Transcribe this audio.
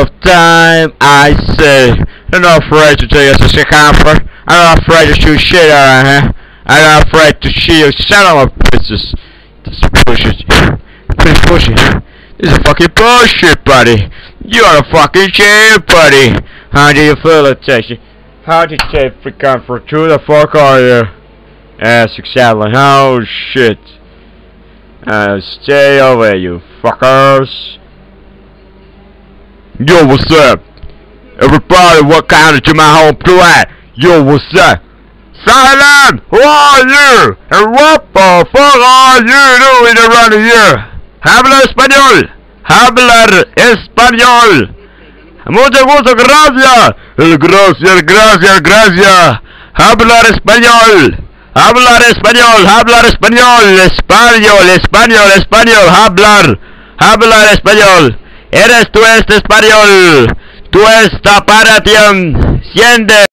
of time, I say. I'm not afraid to you as a camper. I'm not afraid to shoot shit out of here. I'm not afraid to shoot you son of a bitches. This is bullshit. This is bullshit. This is fucking bullshit, buddy. You're a fucking shit, buddy. How do you feel it, Tasty? How did you free comfort? Who the fuck are you? Yes, exactly. Oh shit. Uh, stay over, you fuckers. Yo, what's up? Everybody, what kind of to my home to Yo, what's up? Silent! Who are you? And what the fuck are you doing around here? Habla español! Hablar español! Mucho gusto, gracias! Gracias, gracias, gracias! Hablar español! Hablar español, hablar español, español, español, español, hablar, hablar español. Eres tú este español, tú esta paración, siente.